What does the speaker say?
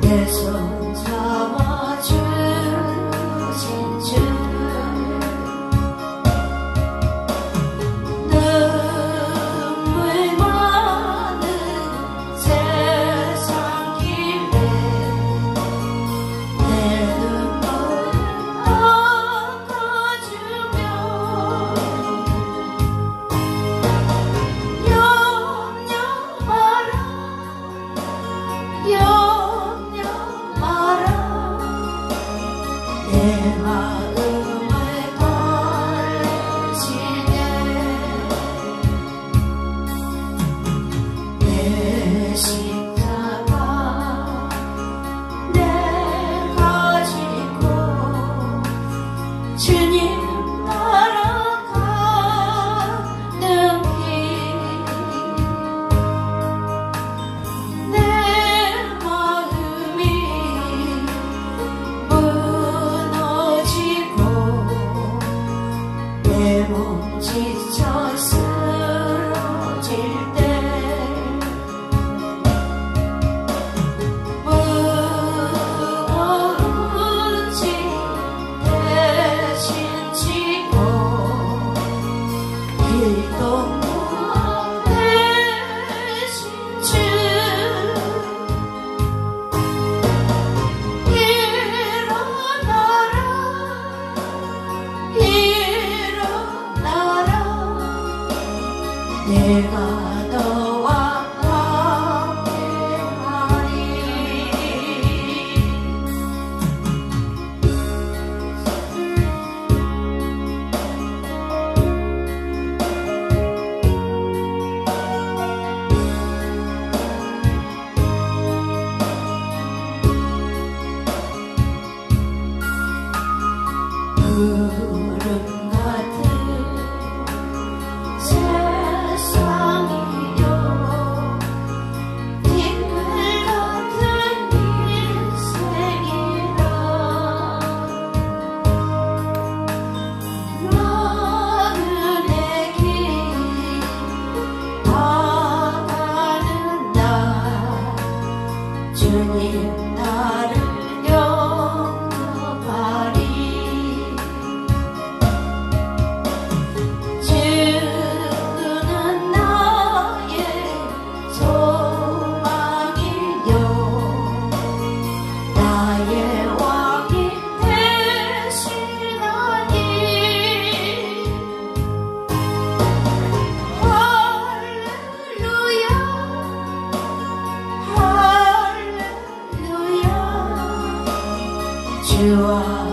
계속 You. 내몸 지쳐 쓰러질 때 내가 주와